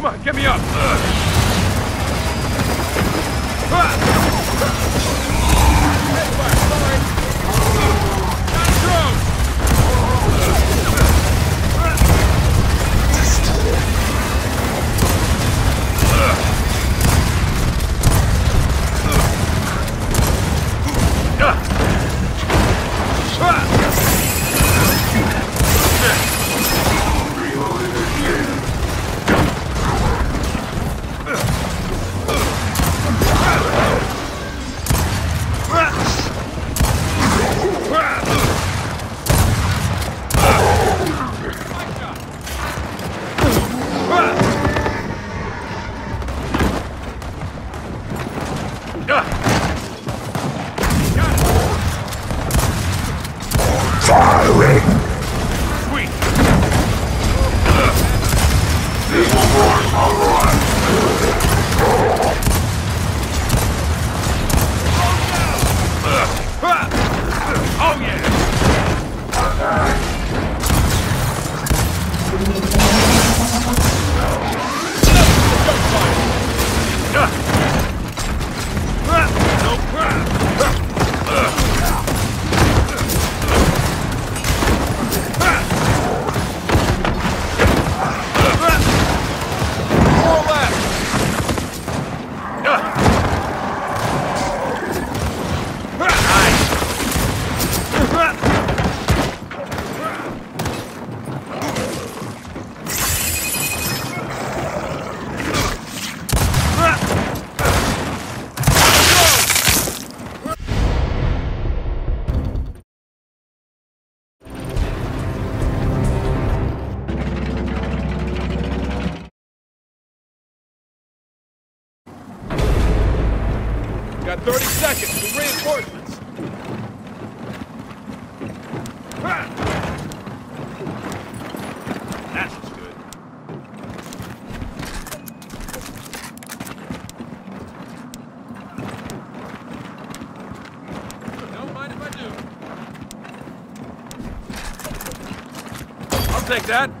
Come on, get me up! Firing! Got 30 seconds for reinforcements. That's just good. Don't mind if I do. I'll take that.